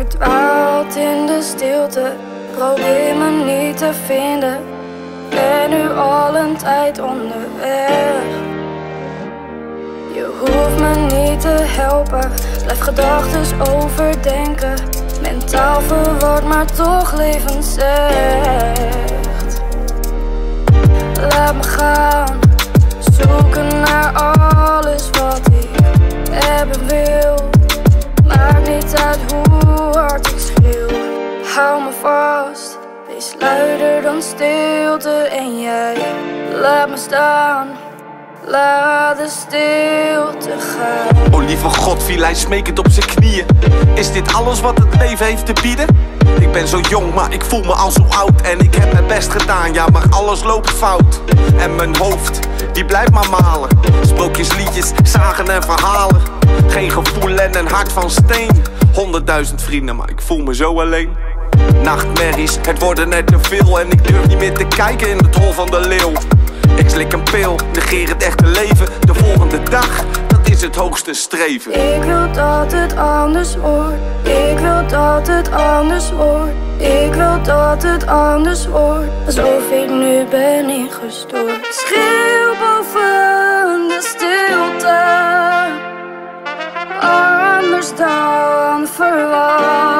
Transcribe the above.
verdwaald in de stilte, probeer me niet te vinden. Ben nu al een tijd onderweg. Je hoeft me niet te helpen, blijf gedachten overdenken. Mentaal verward, maar toch levenszeer. Vast, wees luider dan stilte. En jij laat me staan, laat de stilte gaan. O lieve God, viel hij smekend op zijn knieën. Is dit alles wat het leven heeft te bieden? Ik ben zo jong, maar ik voel me al zo oud. En ik heb mijn best gedaan, ja, maar alles loopt fout. En mijn hoofd, die blijft maar malen. Sprookjesliedjes, zagen en verhalen. Geen gevoel en een hart van steen. Honderdduizend vrienden, maar ik voel me zo alleen. Nachtmerries, het worden net te veel. En ik durf niet meer te kijken in het hol van de leeuw. Ik slik een pil, negeer het echte leven. De volgende dag, dat is het hoogste streven. Ik wil dat het anders wordt. Ik wil dat het anders wordt. Ik wil dat het anders wordt. Alsof ik nu ben ingestoord. Schreeuw boven de stilte. Anders dan verwacht.